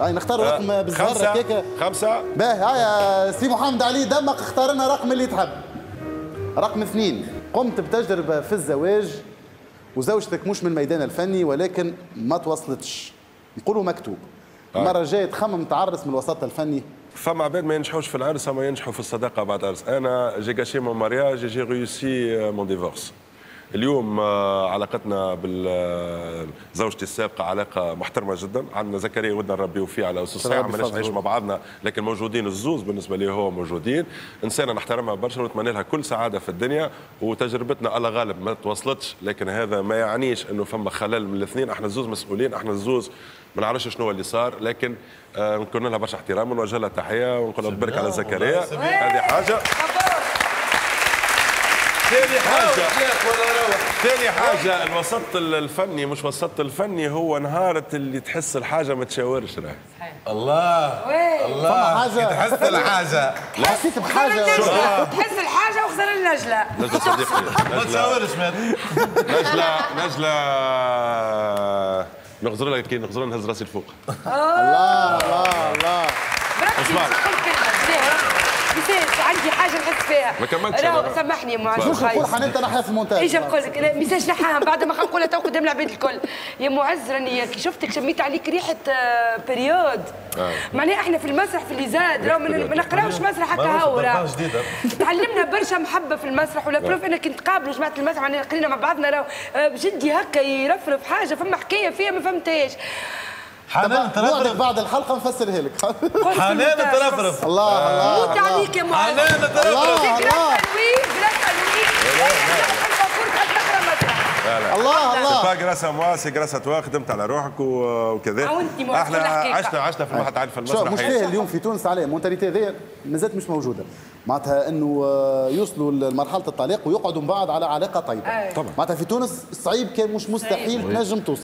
هاي نختار رقم بالزهر خمسة هكاك خمسة. باهي هاي سي محمد علي دمق اختار لنا رقم اللي تحب. رقم اثنين قمت بتجربة في الزواج وزوجتك مش من الميدان الفني ولكن ما توصلتش نقولوا مكتوب. المرة الجاية تخمم تعرس من الوسط الفني. فما عباد ما ينجحوش في العرس اما ينجحوا في الصداقة بعد العرس أنا j'ai gâché mon mariage j'ai réussi mon divorce اليوم آه، علاقتنا بزوجتي السابقة علاقة محترمة جدا. عندنا زكريا ودنا نربيو فيه على ماناش يحفظه. نعيش مع بعضنا لكن موجودين الزوز بالنسبة لي هو موجودين. إنسانة نحترمها برشا ونتمنى لها كل سعادة في الدنيا. وتجربتنا الله غالب ما توصلتش لكن هذا ما يعنيش إنه فما خلل من الاثنين. إحنا الزوز مسؤولين إحنا الزوز ما نعرفش شنو اللي صار لكن آه نكون لها برشا احترام ونوجه لها تحية ونقول لها تبارك على زكريا. هذه حاجة. ثاني حاجة. حاجة الوسط الفني مش وسط الفني هو نهارة اللي تحس الحاجة ما تشاورش راهي الله. الله. حاجة. تحس الحاجة. حسيت بحاجة. تحس الحاجة وخسر النجلة. نجلة صديقتي ما نجلة تصورش مات نجلة نجلة نغزر لها كي نغزر نهز راسي الفوق. الله الله الله. بركز حاجة نحس فيها. ما كملتش راهو. سامحني يا معز شوف نقول. حنان نحيا في المونتاج. إيش نقول لك message نحاها بعد ما نقولها تو قدام العباد الكل. يا معز راني كي شفتك شميت عليك ريحة آه، période معناها إحنا في المسرح في اللي زاد راهو ما نقراوش مسرح هكا جديدة. تعلمنا برشا محبة في المسرح و la preuve إنك نتقابلوا جماعة المسرح. معناها قرينا مع بعضنا راهو. آه، بجدي هكا يرفرف حاجة فما حكاية فيها ما فهمتهاش. حنان ترفرف. بعد الحلقة نفسرها لك حنان في. ترفرف. الله الله. موت عليك يا معز حنان ترفرف. الله الله. الله الله. pas grâce à moi c'est grâce à toi خدمت على روحك وكذا عاونتني إحنا. عشنا عشنا في المحط عارف شو المسرح. مش فيه اليوم في تونس عليه. ال mentalité هذه مازالت مش موجودة. معناتها إنه آه، يوصلوا لمرحلة الطلاق ويقعدوا من بعد على علاقة طيبة. أي. طبعا. معناتها في تونس صعيب كان مش مستحيل تنجم توصل.